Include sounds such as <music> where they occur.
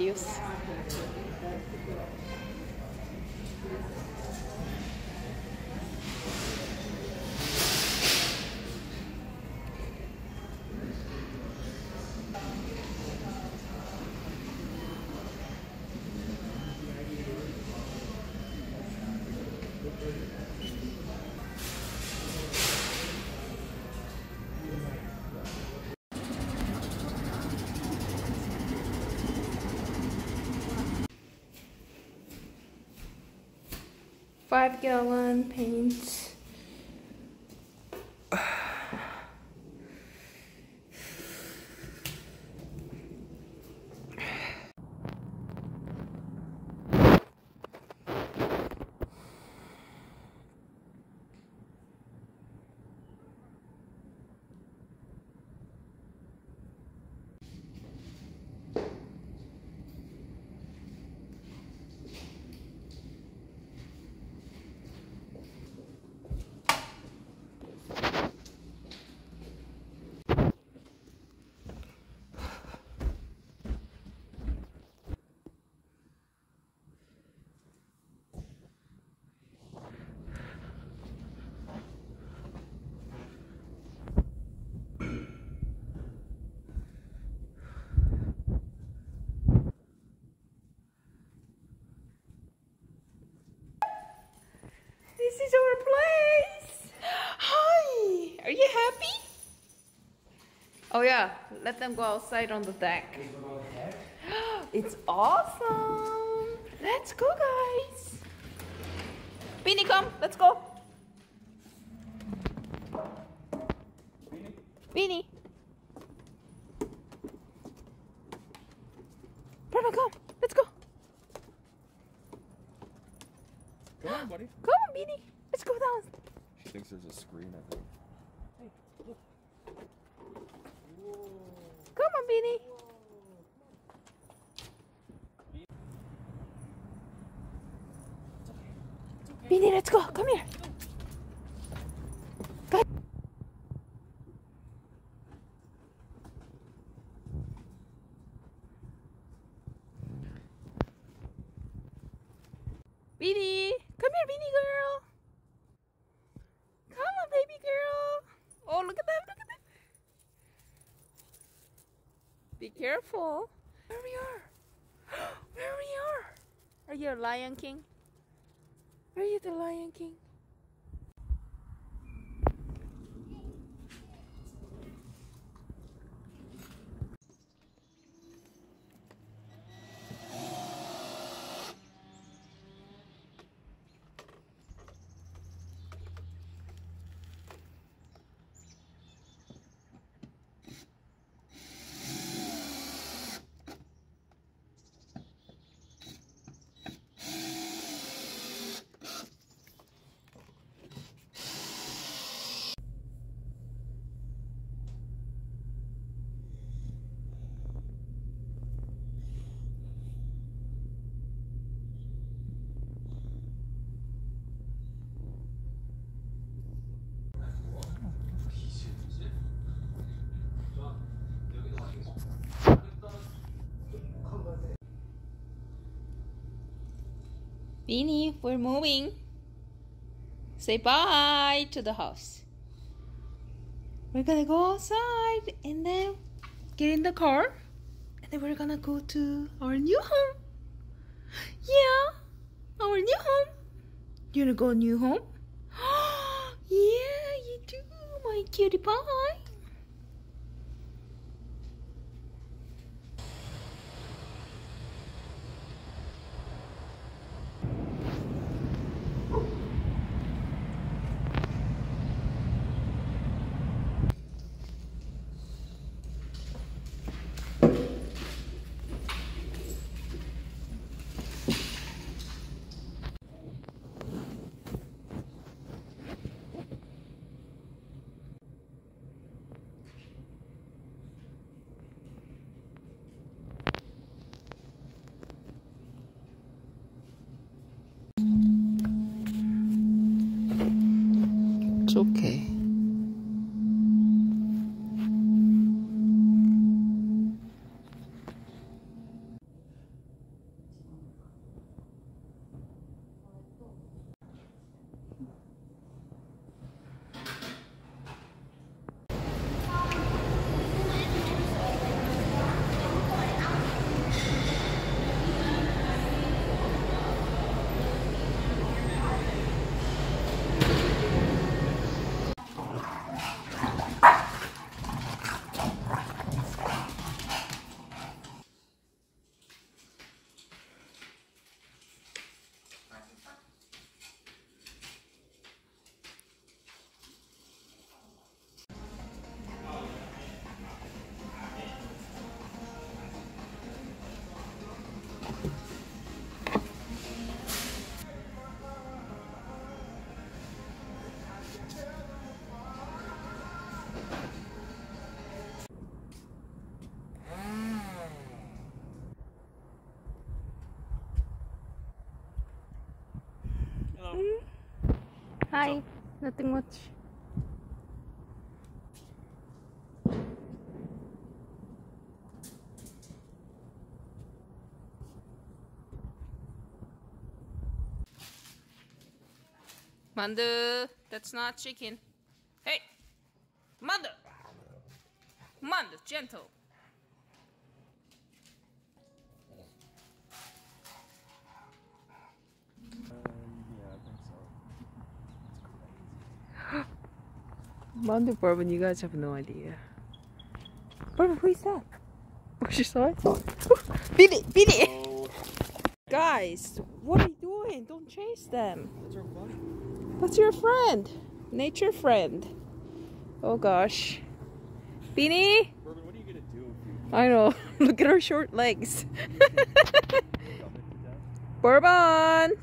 Deus. Five gallon paint. This is our place. Hi. Are you happy? Oh yeah, let them go outside on the deck. <gasps> It's awesome. Let's go, guys. Beanie, come. Let's go. Beanie. Brother, come. Let's go. Come on, buddy. Come on, Beanie. Let's go down. She thinks there's a screen, I think. Come on, Beanie. Beanie, let's go. Come here. Go. Beanie, come here, Beanie girl. Come on, baby girl. Oh, look at that! Look at that! Be careful. Where we are? <gasps> Where we are? Are you a Lion King? Are you the Lion King? Beanie, we're moving. Say bye to the house. We're gonna go outside and then get in the car and then we're gonna go to our new home. Yeah, our new home. You wanna go new home? <gasps> yeah, you do, my cutie pie. It's okay. Hello. Hi. Nothing much. Mandu, that's not chicken. Hey, Mandu, Mandu, gentle. Um, yeah, I think so. Mandu Bourbon, you guys have no idea. Bourbon, who is that? Oh, she saw it? beat it, beat it! Oh, Guys, what are you doing? Don't chase them. that's our buddy. That's your friend. Nature friend. Oh gosh. Beanie? Bourbon, what are you gonna do I know. <laughs> Look at her short legs. jump it to death? Bourbon!